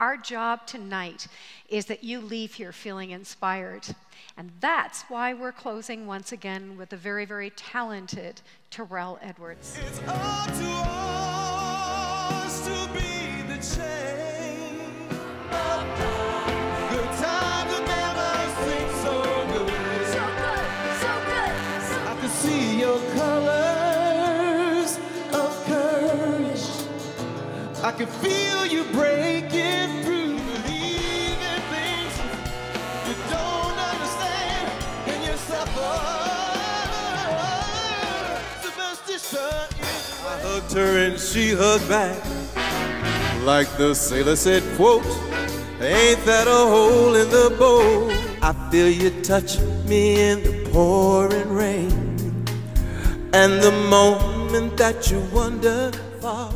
our job tonight is that you leave here feeling inspired. And that's why we're closing once again with the very, very talented Terrell Edwards. It's hard to all time about it. I can see your colors of courage. I can feel you breaking I hugged her and she hugged back. Like the sailor said, quote, Ain't that a hole in the boat? I feel you touch me in the pouring rain. And the moment that you wander far